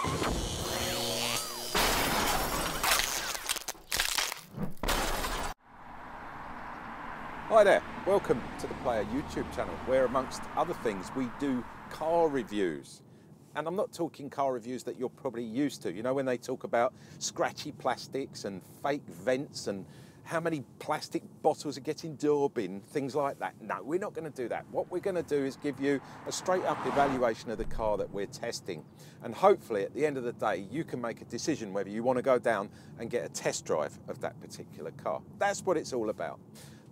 Hi there, welcome to the Player YouTube channel where amongst other things we do car reviews. And I'm not talking car reviews that you're probably used to. You know when they talk about scratchy plastics and fake vents and how many plastic bottles are getting bin, things like that. No, we're not going to do that. What we're going to do is give you a straight up evaluation of the car that we're testing. And hopefully at the end of the day, you can make a decision whether you want to go down and get a test drive of that particular car. That's what it's all about.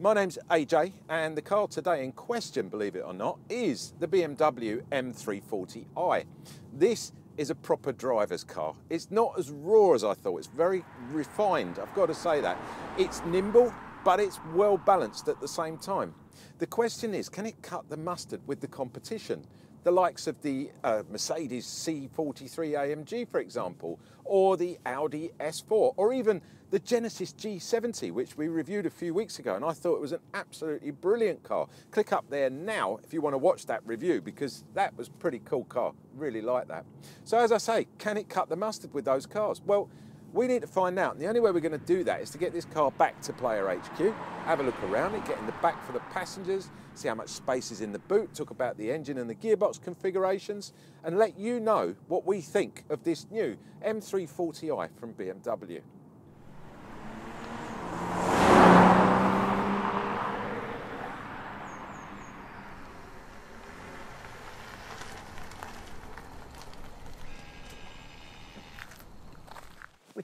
My name's AJ, and the car today in question, believe it or not, is the BMW M340i. This is a proper driver's car. It's not as raw as I thought. It's very refined, I've got to say that. It's nimble, but it's well balanced at the same time. The question is, can it cut the mustard with the competition? The likes of the uh, Mercedes C43 AMG, for example, or the Audi S4, or even the Genesis G70, which we reviewed a few weeks ago, and I thought it was an absolutely brilliant car. Click up there now if you want to watch that review, because that was a pretty cool car. Really like that. So as I say, can it cut the mustard with those cars? Well, we need to find out. And the only way we're going to do that is to get this car back to Player HQ, have a look around it, get in the back for the passengers, see how much space is in the boot, talk about the engine and the gearbox configurations, and let you know what we think of this new M340i from BMW.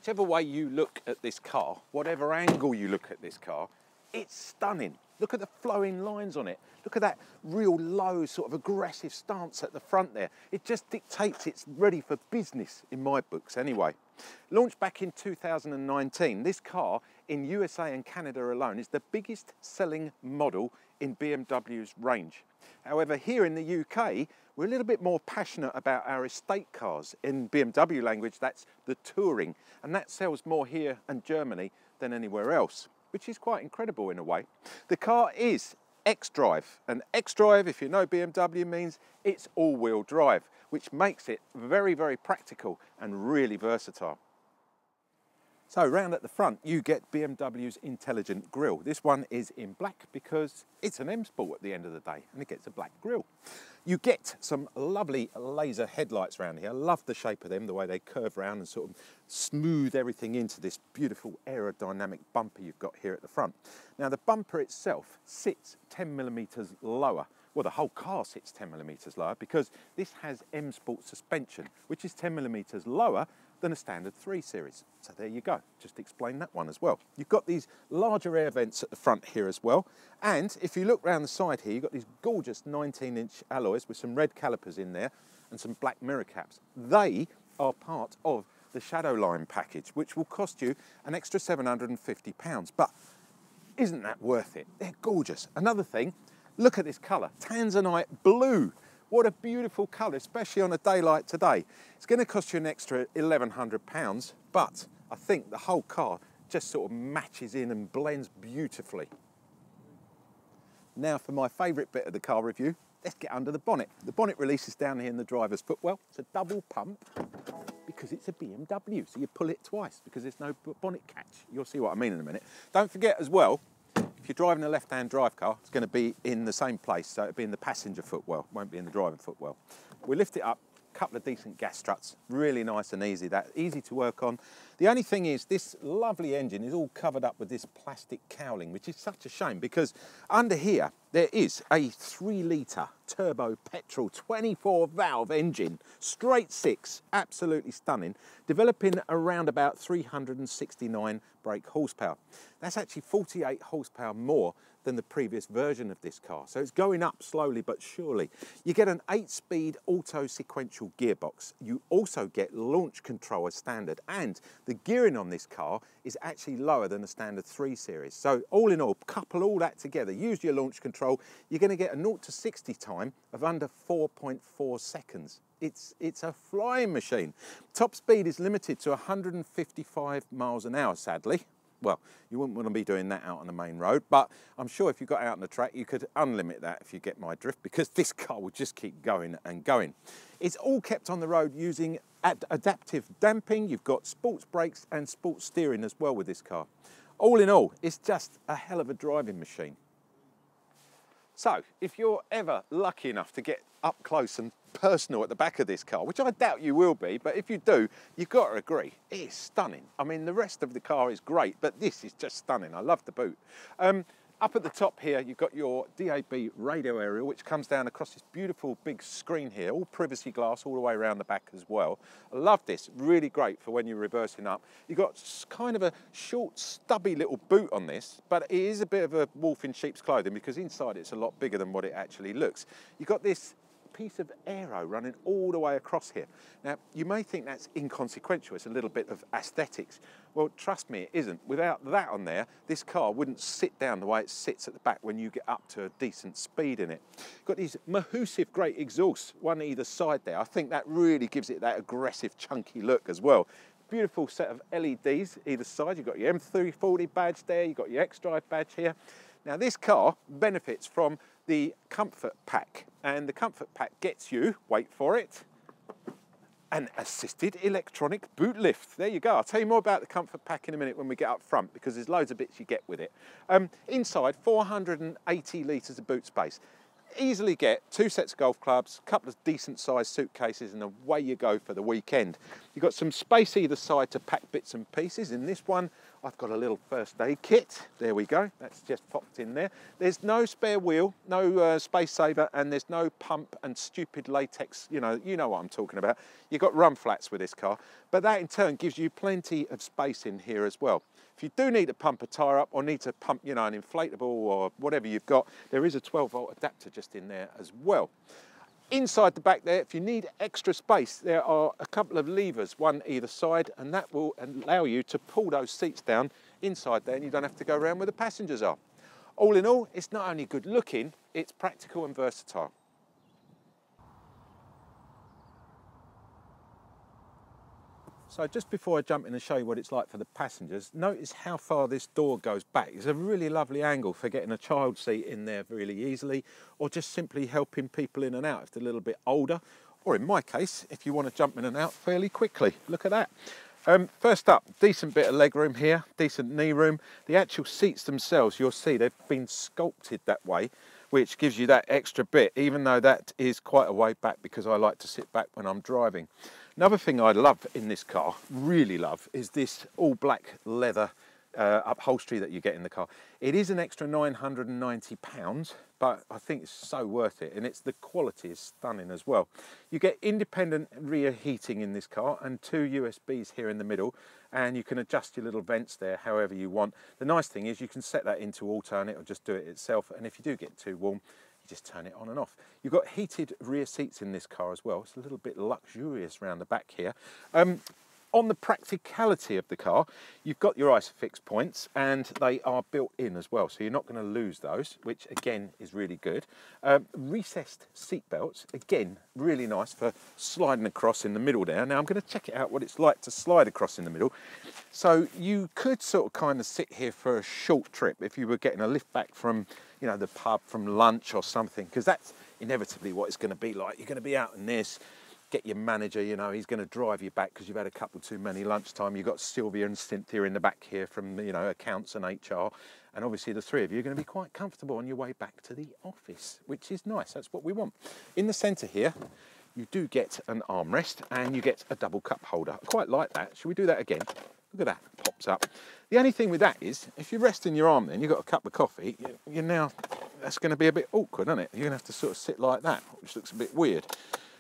whichever way you look at this car, whatever angle you look at this car, it's stunning. Look at the flowing lines on it. Look at that real low, sort of aggressive stance at the front there. It just dictates it's ready for business in my books anyway. Launched back in 2019, this car in USA and Canada alone is the biggest selling model in BMW's range. However, here in the UK, we're a little bit more passionate about our estate cars. In BMW language, that's the Touring, and that sells more here in Germany than anywhere else, which is quite incredible in a way. The car is xDrive, and xDrive, if you know BMW, means it's all-wheel drive, which makes it very, very practical and really versatile. So round at the front, you get BMW's intelligent grille. This one is in black because it's an M Sport at the end of the day and it gets a black grille. You get some lovely laser headlights around here. I love the shape of them, the way they curve around and sort of smooth everything into this beautiful aerodynamic bumper you've got here at the front. Now the bumper itself sits 10 millimeters lower well, the whole car sits 10 millimeters lower because this has M Sport suspension, which is 10 millimeters lower than a standard 3 Series. So there you go, just explain that one as well. You've got these larger air vents at the front here as well. And if you look around the side here, you've got these gorgeous 19 inch alloys with some red calipers in there and some black mirror caps. They are part of the Shadowline package, which will cost you an extra 750 pounds. But isn't that worth it? They're gorgeous. Another thing, look at this colour, Tanzanite blue. What a beautiful colour, especially on a day like today. It's going to cost you an extra £1,100, but I think the whole car just sort of matches in and blends beautifully. Now for my favourite bit of the car review, let's get under the bonnet. The bonnet releases down here in the driver's footwell. It's a double pump because it's a BMW, so you pull it twice because there's no bonnet catch. You'll see what I mean in a minute. Don't forget as well, if you're driving a left-hand drive car, it's going to be in the same place, so it'll be in the passenger footwell, won't be in the driving footwell. We lift it up, couple of decent gas struts, really nice and easy, that easy to work on. The only thing is this lovely engine is all covered up with this plastic cowling, which is such a shame because under here there is a three litre turbo petrol 24 valve engine, straight six, absolutely stunning, developing around about 369 brake horsepower. That's actually 48 horsepower more than the previous version of this car. So it's going up slowly but surely. You get an eight speed auto sequential gearbox. You also get launch control as standard and the gearing on this car is actually lower than the standard 3 series. So all in all, couple all that together, use your launch control, you're going to get a 0 to 60 time of under 4.4 seconds. It's, it's a flying machine. Top speed is limited to 155 miles an hour, sadly, well, you wouldn't want to be doing that out on the main road, but I'm sure if you got out on the track, you could unlimit that if you get my drift, because this car will just keep going and going. It's all kept on the road using ad adaptive damping, you've got sports brakes and sports steering as well with this car. All in all, it's just a hell of a driving machine. So, if you're ever lucky enough to get up close and personal at the back of this car, which I doubt you will be, but if you do, you've got to agree, it is stunning. I mean, the rest of the car is great, but this is just stunning. I love the boot. Um, up at the top here, you've got your DAB radio aerial, which comes down across this beautiful big screen here, all privacy glass all the way around the back as well. I love this, really great for when you're reversing up. You've got kind of a short, stubby little boot on this, but it is a bit of a wolf in sheep's clothing because inside it's a lot bigger than what it actually looks. You've got this piece of aero running all the way across here. Now, you may think that's inconsequential, it's a little bit of aesthetics. Well, trust me, it isn't. Without that on there, this car wouldn't sit down the way it sits at the back when you get up to a decent speed in it. Got these Mahusive great exhausts, one either side there. I think that really gives it that aggressive, chunky look as well beautiful set of LEDs either side. You've got your M340 badge there, you've got your X-Drive badge here. Now this car benefits from the comfort pack and the comfort pack gets you, wait for it, an assisted electronic boot lift. There you go. I'll tell you more about the comfort pack in a minute when we get up front because there's loads of bits you get with it. Um, inside, 480 litres of boot space easily get two sets of golf clubs, a couple of decent sized suitcases and away you go for the weekend. You've got some space either side to pack bits and pieces. In this one, I've got a little first aid kit. There we go, that's just popped in there. There's no spare wheel, no uh, space saver, and there's no pump and stupid latex, you know, you know what I'm talking about. You've got run flats with this car, but that in turn gives you plenty of space in here as well. If you do need to pump a tyre up or need to pump, you know, an inflatable or whatever you've got, there is a 12 volt adapter just in there as well. Inside the back there, if you need extra space, there are a couple of levers, one either side, and that will allow you to pull those seats down inside there and you don't have to go around where the passengers are. All in all, it's not only good looking, it's practical and versatile. So just before I jump in and show you what it's like for the passengers, notice how far this door goes back. It's a really lovely angle for getting a child seat in there really easily, or just simply helping people in and out if they're a little bit older, or in my case, if you want to jump in and out fairly quickly. Look at that. Um, first up, decent bit of leg room here, decent knee room. The actual seats themselves, you'll see they've been sculpted that way, which gives you that extra bit, even though that is quite a way back because I like to sit back when I'm driving. Another thing I love in this car, really love, is this all black leather uh, upholstery that you get in the car. It is an extra 990 pounds, but I think it's so worth it. And it's the quality is stunning as well. You get independent rear heating in this car and two USBs here in the middle. And you can adjust your little vents there however you want. The nice thing is you can set that into and it'll just do it itself. And if you do get too warm, you just turn it on and off. You've got heated rear seats in this car as well. It's a little bit luxurious around the back here. Um, on the practicality of the car, you've got your ISOFIX points and they are built in as well, so you're not going to lose those, which again is really good. Um, recessed seat belts, again, really nice for sliding across in the middle there. Now I'm going to check it out what it's like to slide across in the middle. So you could sort of kind of sit here for a short trip if you were getting a lift back from you know, the pub from lunch or something, because that's inevitably what it's going to be like. You're going to be out in this, get your manager, you know, he's going to drive you back because you've had a couple too many lunchtime. You've got Sylvia and Cynthia in the back here from, you know, accounts and HR. And obviously the three of you are going to be quite comfortable on your way back to the office, which is nice. That's what we want. In the centre here, you do get an armrest and you get a double cup holder. I quite like that. Should we do that again? Look at that, pops up. The only thing with that is, if you're resting your arm then, you've got a cup of coffee, you're now, that's going to be a bit awkward, isn't it? You're going to have to sort of sit like that, which looks a bit weird.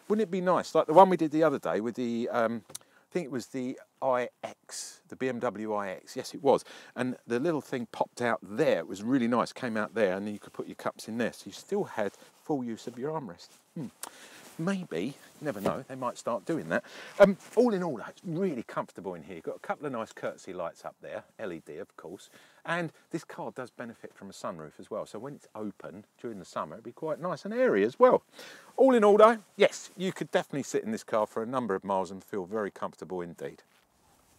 Wouldn't it be nice, like the one we did the other day with the, um, I think it was the iX, the BMW iX, yes it was. And the little thing popped out there, it was really nice, came out there, and then you could put your cups in there. So you still had full use of your armrest. Hmm maybe, you never know, they might start doing that. Um, all in all, it's really comfortable in here. You've got a couple of nice courtesy lights up there, LED of course, and this car does benefit from a sunroof as well. So when it's open during the summer, it'd be quite nice and airy as well. All in all though, yes, you could definitely sit in this car for a number of miles and feel very comfortable indeed.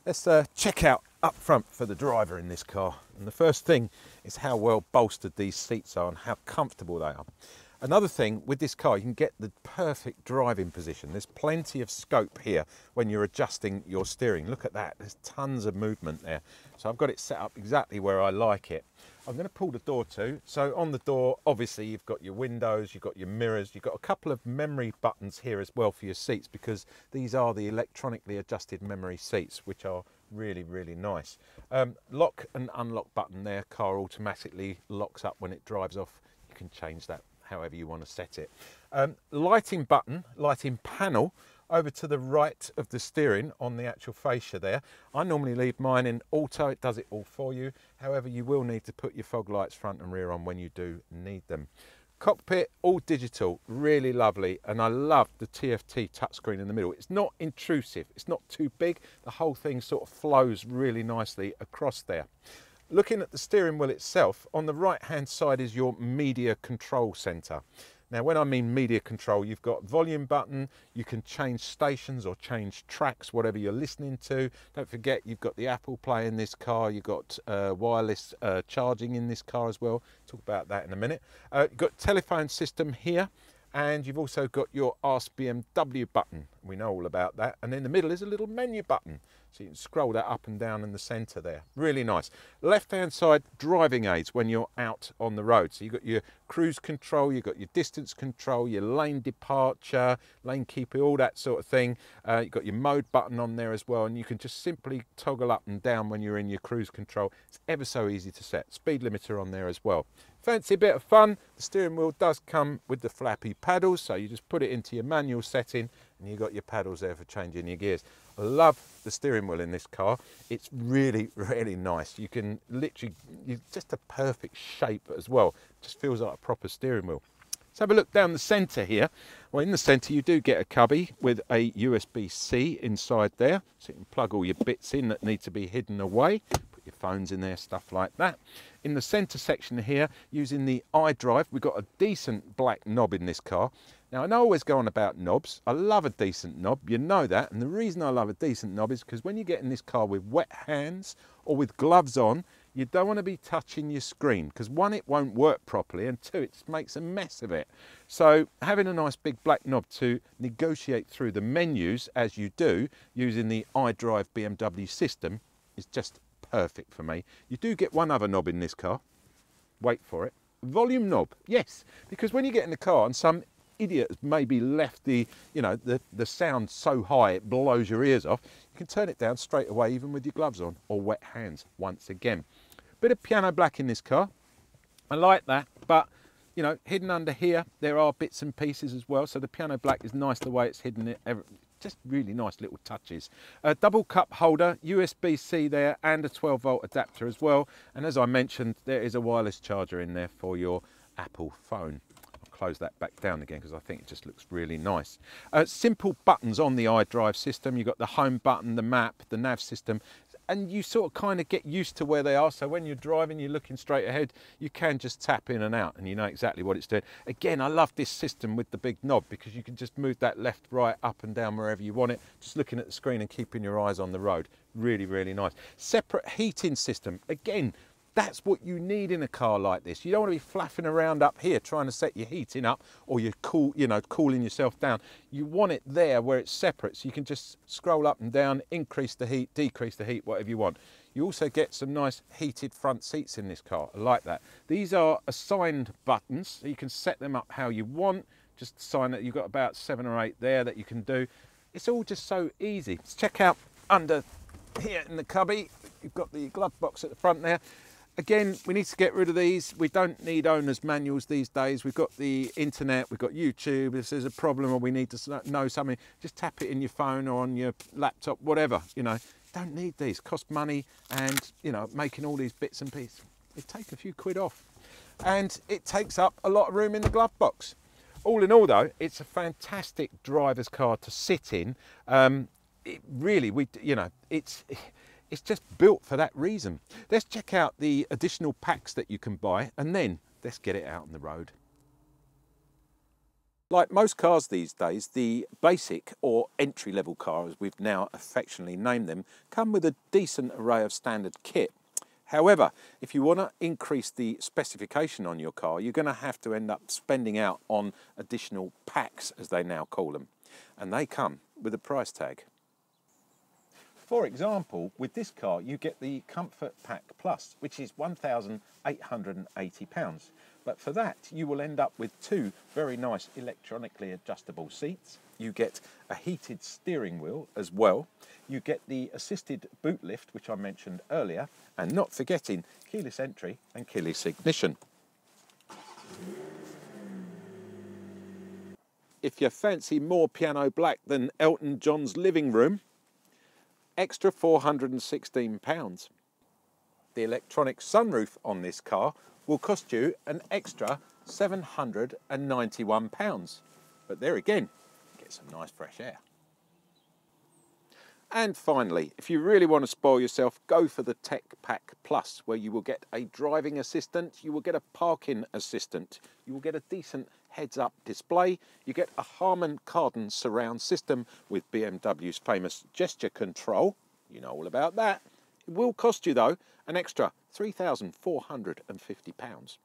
Let's uh, check out up front for the driver in this car. And the first thing is how well bolstered these seats are and how comfortable they are. Another thing with this car, you can get the perfect driving position. There's plenty of scope here when you're adjusting your steering. Look at that, there's tons of movement there. So I've got it set up exactly where I like it. I'm going to pull the door to. So on the door, obviously you've got your windows, you've got your mirrors, you've got a couple of memory buttons here as well for your seats because these are the electronically adjusted memory seats, which are really, really nice. Um, lock and unlock button there, car automatically locks up when it drives off. You can change that however you want to set it. Um, lighting button, lighting panel, over to the right of the steering on the actual fascia there. I normally leave mine in auto, it does it all for you. However, you will need to put your fog lights front and rear on when you do need them. Cockpit, all digital, really lovely. And I love the TFT touchscreen in the middle. It's not intrusive, it's not too big. The whole thing sort of flows really nicely across there. Looking at the steering wheel itself, on the right hand side is your media control center. Now, when I mean media control, you've got volume button, you can change stations or change tracks, whatever you're listening to. Don't forget, you've got the Apple Play in this car, you've got uh, wireless uh, charging in this car as well. Talk about that in a minute. Uh, you've got telephone system here and you've also got your Ask BMW button. We know all about that. And in the middle is a little menu button. So you can scroll that up and down in the centre there. Really nice. Left hand side, driving aids when you're out on the road. So you've got your cruise control, you've got your distance control, your lane departure, lane keeping, all that sort of thing. Uh, you've got your mode button on there as well. And you can just simply toggle up and down when you're in your cruise control. It's ever so easy to set. Speed limiter on there as well. Fancy bit of fun, the steering wheel does come with the flappy paddles, so you just put it into your manual setting and you've got your paddles there for changing your gears. I love the steering wheel in this car. It's really, really nice. You can literally, you just a perfect shape as well. Just feels like a proper steering wheel. Let's have a look down the centre here. Well, in the centre you do get a cubby with a USB-C inside there, so you can plug all your bits in that need to be hidden away Put your phones in there, stuff like that. In the centre section here, using the iDrive, we've got a decent black knob in this car. Now, I know I always go on about knobs. I love a decent knob, you know that. And the reason I love a decent knob is because when you get in this car with wet hands or with gloves on, you don't want to be touching your screen because one, it won't work properly, and two, it makes a mess of it. So having a nice big black knob to negotiate through the menus as you do using the iDrive BMW system is just perfect for me. You do get one other knob in this car. Wait for it. Volume knob, yes, because when you get in the car and some idiot has maybe left the, you know, the, the sound so high it blows your ears off, you can turn it down straight away even with your gloves on or wet hands once again. Bit of piano black in this car. I like that, but you know, hidden under here, there are bits and pieces as well. So the piano black is nice the way it's hidden It just really nice little touches. A double cup holder, USB-C there and a 12 volt adapter as well. And as I mentioned, there is a wireless charger in there for your Apple phone Close that back down again because I think it just looks really nice. Uh, simple buttons on the iDrive system. You've got the home button, the map, the nav system and you sort of kind of get used to where they are. So when you're driving, you're looking straight ahead, you can just tap in and out and you know exactly what it's doing. Again, I love this system with the big knob because you can just move that left, right, up and down wherever you want it, just looking at the screen and keeping your eyes on the road. Really, really nice. Separate heating system. Again, that's what you need in a car like this. You don't want to be flapping around up here trying to set your heating up or you're cool, you know, cooling yourself down. You want it there where it's separate so you can just scroll up and down, increase the heat, decrease the heat, whatever you want. You also get some nice heated front seats in this car. I like that. These are assigned buttons, so you can set them up how you want. Just sign that you've got about seven or eight there that you can do. It's all just so easy. Let's check out under here in the cubby. You've got the glove box at the front there. Again, we need to get rid of these. We don't need owner's manuals these days. We've got the internet, we've got YouTube. If there's a problem or we need to know something, just tap it in your phone or on your laptop, whatever, you know. Don't need these, cost money and, you know, making all these bits and pieces. It take a few quid off. And it takes up a lot of room in the glove box. All in all though, it's a fantastic driver's car to sit in. Um, it really, we, you know, it's, it's just built for that reason. Let's check out the additional packs that you can buy and then let's get it out on the road. Like most cars these days, the basic or entry level car, as we've now affectionately named them, come with a decent array of standard kit. However, if you want to increase the specification on your car, you're going to have to end up spending out on additional packs, as they now call them. And they come with a price tag. For example, with this car, you get the Comfort Pack Plus, which is £1,880. But for that, you will end up with two very nice electronically adjustable seats. You get a heated steering wheel as well. You get the assisted boot lift, which I mentioned earlier, and not forgetting keyless entry and keyless ignition. If you fancy more piano black than Elton John's living room, extra £416. The electronic sunroof on this car will cost you an extra £791. But there again, get some nice fresh air. And finally, if you really want to spoil yourself, go for the Tech Pack Plus, where you will get a driving assistant, you will get a parking assistant, you will get a decent heads up display, you get a Harman Kardon surround system with BMW's famous gesture control, you know all about that. It will cost you though an extra £3,450.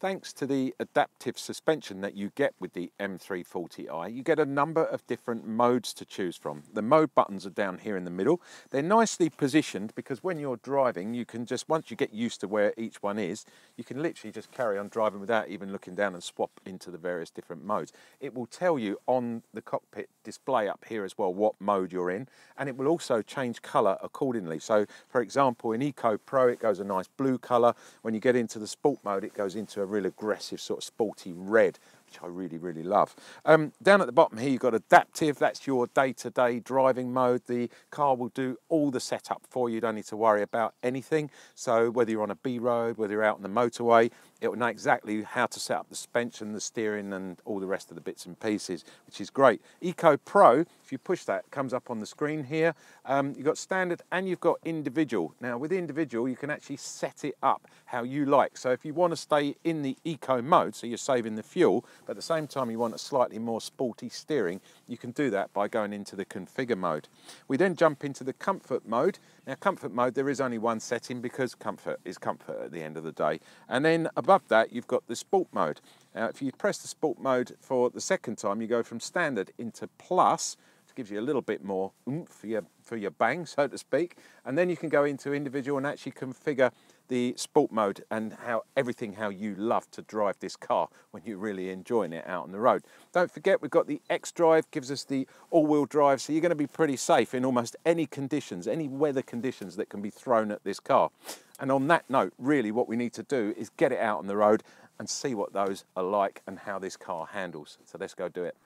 Thanks to the adaptive suspension that you get with the M340i, you get a number of different modes to choose from. The mode buttons are down here in the middle. They're nicely positioned because when you're driving, you can just, once you get used to where each one is, you can literally just carry on driving without even looking down and swap into the various different modes. It will tell you on the cockpit display up here as well what mode you're in, and it will also change colour accordingly. So, for example, in Eco Pro, it goes a nice blue colour. When you get into the sport mode, it goes into a real aggressive sort of sporty red which I really, really love. Um, down at the bottom here, you've got adaptive. That's your day-to-day -day driving mode. The car will do all the setup for you. You don't need to worry about anything. So whether you're on a B road, whether you're out on the motorway, it will know exactly how to set up the suspension, the steering, and all the rest of the bits and pieces, which is great. Eco Pro, if you push that, comes up on the screen here. Um, you've got standard and you've got individual. Now, with individual, you can actually set it up how you like. So if you want to stay in the eco mode, so you're saving the fuel, but at the same time you want a slightly more sporty steering, you can do that by going into the configure mode. We then jump into the comfort mode. Now, comfort mode, there is only one setting because comfort is comfort at the end of the day. And then above that, you've got the sport mode. Now, if you press the sport mode for the second time, you go from standard into plus, gives you a little bit more oomph for your, for your bang, so to speak. And then you can go into individual and actually configure the sport mode and how everything how you love to drive this car when you're really enjoying it out on the road. Don't forget we've got the X Drive gives us the all-wheel drive so you're going to be pretty safe in almost any conditions, any weather conditions that can be thrown at this car. And on that note, really what we need to do is get it out on the road and see what those are like and how this car handles. So let's go do it.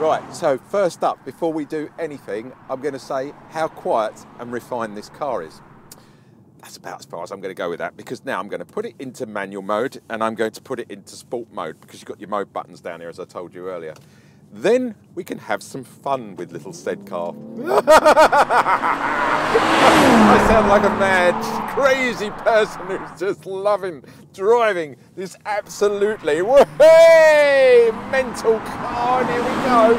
Right, so first up, before we do anything, I'm going to say how quiet and refined this car is that's about as far as I'm going to go with that because now I'm going to put it into manual mode and I'm going to put it into sport mode because you've got your mode buttons down here as I told you earlier. Then we can have some fun with little said car. I sound like a mad, crazy person who's just loving driving this absolutely mental car. Here we go.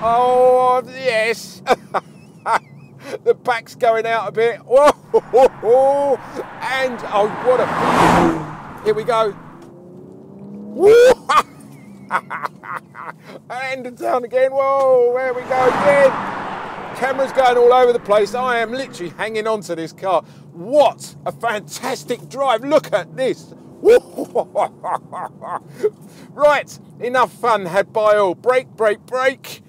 Oh, yes. the back's going out a bit. Whoa, and oh, what a here we go. and down again. Whoa, there we go again. Camera's going all over the place. I am literally hanging on to this car. What a fantastic drive. Look at this. right, enough fun had by all. Brake, brake, brake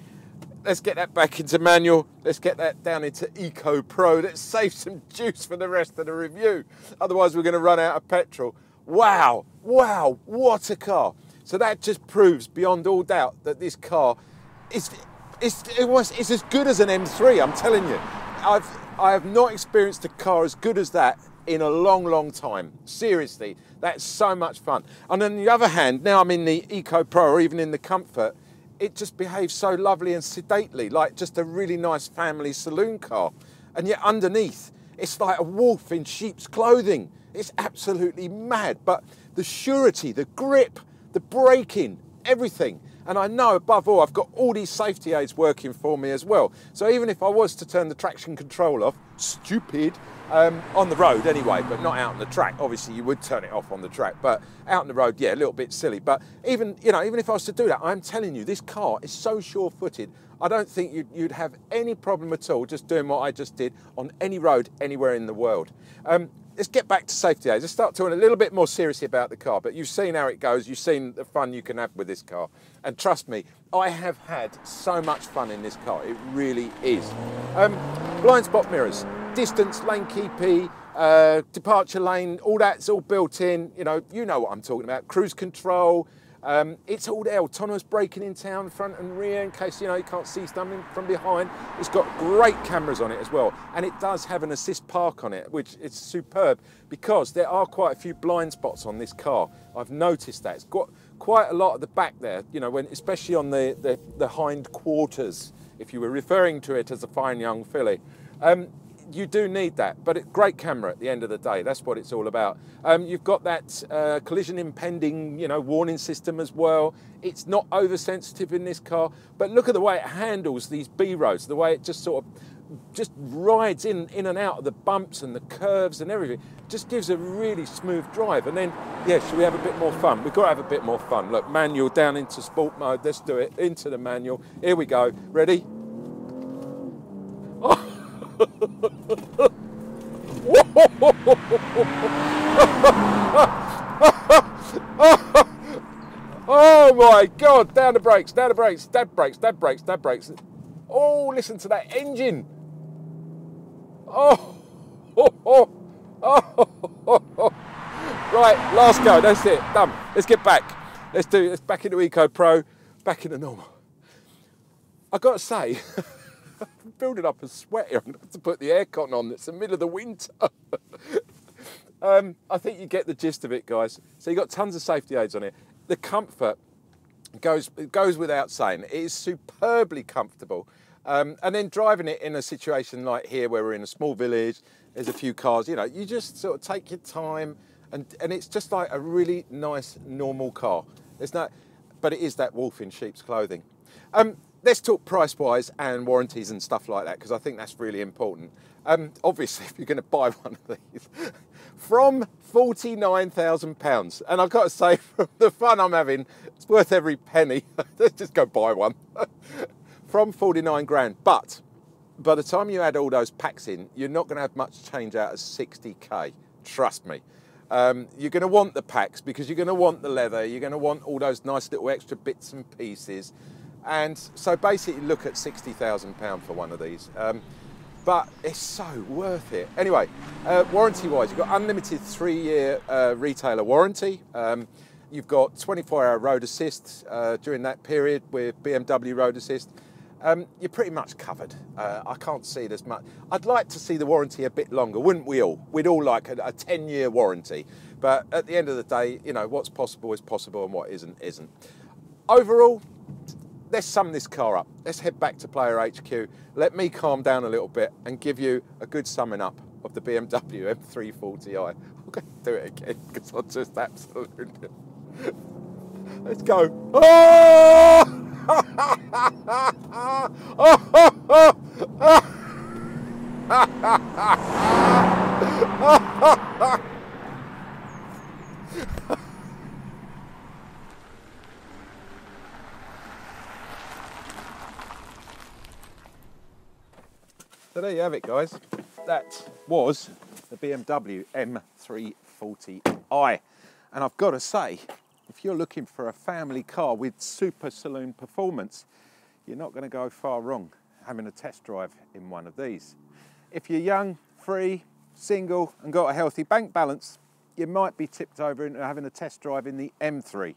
let's get that back into manual. Let's get that down into Eco Pro. Let's save some juice for the rest of the review. Otherwise, we're going to run out of petrol. Wow, wow, what a car. So that just proves beyond all doubt that this car is it's, it was, it's as good as an M3, I'm telling you. I've, I have not experienced a car as good as that in a long, long time. Seriously, that's so much fun. And on the other hand, now I'm in the Eco Pro or even in the Comfort, it just behaves so lovely and sedately, like just a really nice family saloon car. And yet underneath, it's like a wolf in sheep's clothing. It's absolutely mad. But the surety, the grip, the braking, everything. And I know above all, I've got all these safety aids working for me as well. So even if I was to turn the traction control off, stupid, um, on the road anyway, but not out on the track. Obviously, you would turn it off on the track, but out on the road, yeah, a little bit silly. But even, you know, even if I was to do that, I'm telling you, this car is so sure-footed. I don't think you'd, you'd, have any problem at all just doing what I just did on any road anywhere in the world. Um, let's get back to safety aids. Let's start talking a little bit more seriously about the car, but you've seen how it goes. You've seen the fun you can have with this car. And trust me, I have had so much fun in this car. It really is. Um, blind spot mirrors, distance, lane keepy, uh, departure lane, all that's all built in. You know, you know what I'm talking about. Cruise control, um, it's all there, autonomous braking in town, front and rear, in case you know you can't see something from behind. It's got great cameras on it as well, and it does have an assist park on it, which is superb because there are quite a few blind spots on this car. I've noticed that it's got quite a lot at the back there, you know, when especially on the, the, the hind quarters, if you were referring to it as a fine young filly. Um, you do need that, but great camera at the end of the day. That's what it's all about. Um, you've got that uh, collision impending, you know, warning system as well. It's not oversensitive in this car, but look at the way it handles these B roads, the way it just sort of just rides in, in and out of the bumps and the curves and everything. Just gives a really smooth drive. And then, yeah, should we have a bit more fun? We've got to have a bit more fun. Look, manual down into sport mode. Let's do it. Into the manual. Here we go. Ready? Oh. my God, down the brakes, down the brakes, dab brakes, dab brakes, dab brakes. Oh, listen to that engine. Oh, oh, oh, oh, Right, last go, that's it, done. Let's get back. Let's do, let's back into Eco Pro, back into normal. I've got to say, building up a sweat here. I'm going to put the aircon on. It's the middle of the winter. um, I think you get the gist of it, guys. So you've got tons of safety aids on it. The comfort goes, goes without saying. It is superbly comfortable. Um, and then driving it in a situation like here where we're in a small village, there's a few cars, you know, you just sort of take your time and, and it's just like a really nice, normal car. There's no, but it is that wolf in sheep's clothing. Um, let's talk price wise and warranties and stuff like that because I think that's really important. Um, obviously, if you're going to buy one of these from £49,000, and I've got to say, from the fun I'm having, it's worth every penny. let's just go buy one from 49 grand. But by the time you add all those packs in, you're not going to have much change out of 60k. Trust me. Um, you're going to want the packs because you're going to want the leather, you're going to want all those nice little extra bits and pieces. And so basically look at £60,000 for one of these. Um, but it's so worth it. Anyway, uh, warranty wise, you've got unlimited three year uh, retailer warranty. Um, you've got 24 hour road assist uh, during that period with BMW road assist. Um, you're pretty much covered. Uh, I can't see there's much. I'd like to see the warranty a bit longer, wouldn't we all? We'd all like a, a 10 year warranty. But at the end of the day, you know, what's possible is possible and what isn't, isn't. Overall, let's sum this car up. Let's head back to Player HQ. Let me calm down a little bit and give you a good summing up of the BMW M340i. I'm going to do it again because I just absolutely. Let's go. Oh! Ah! There you have it, guys. That was the BMW M340i. And I've got to say, if you're looking for a family car with super saloon performance, you're not going to go far wrong having a test drive in one of these. If you're young, free, single, and got a healthy bank balance, you might be tipped over into having a test drive in the M3.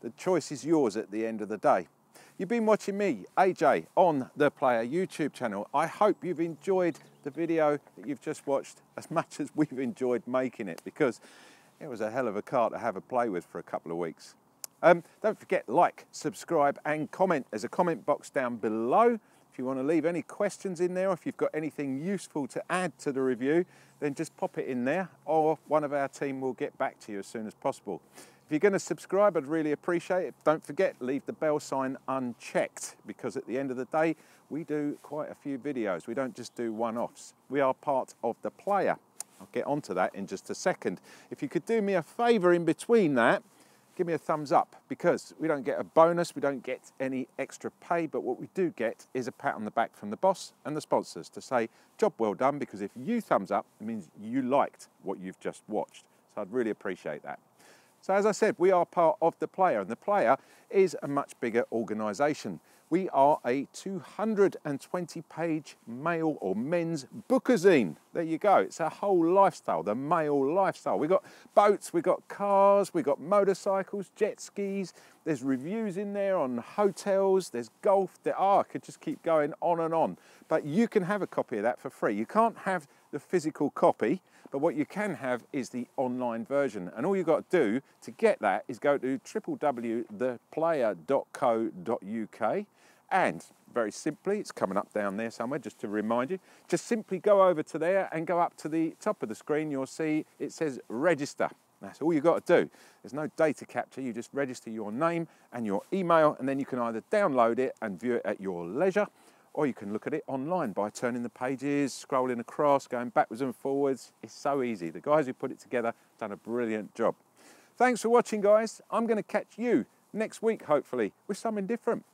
The choice is yours at the end of the day. You've been watching me, AJ, on the Player YouTube channel. I hope you've enjoyed the video that you've just watched as much as we've enjoyed making it because it was a hell of a car to have a play with for a couple of weeks. Um, don't forget, like, subscribe and comment. There's a comment box down below. If you want to leave any questions in there, or if you've got anything useful to add to the review, then just pop it in there, or one of our team will get back to you as soon as possible. You're going to subscribe, I'd really appreciate it. Don't forget, leave the bell sign unchecked because at the end of the day, we do quite a few videos. We don't just do one-offs. We are part of the player. I'll get onto that in just a second. If you could do me a favour in between that, give me a thumbs up because we don't get a bonus, we don't get any extra pay, but what we do get is a pat on the back from the boss and the sponsors to say, job well done, because if you thumbs up, it means you liked what you've just watched. So I'd really appreciate that. So as I said, we are part of the player and the player is a much bigger organisation. We are a 220 page male or men's bookazine. There you go. It's a whole lifestyle, the male lifestyle. We've got boats, we've got cars, we've got motorcycles, jet skis. There's reviews in there on hotels, there's golf. There, oh, I could just keep going on and on. But you can have a copy of that for free. You can't have the physical copy, but what you can have is the online version. And all you've got to do to get that is go to www.theplayer.co.uk and very simply, it's coming up down there somewhere just to remind you, just simply go over to there and go up to the top of the screen. You'll see it says register. That's all you've got to do. There's no data capture. You just register your name and your email, and then you can either download it and view it at your leisure, or you can look at it online by turning the pages, scrolling across, going backwards and forwards. It's so easy. The guys who put it together done a brilliant job. Thanks for watching, guys. I'm going to catch you next week, hopefully, with something different.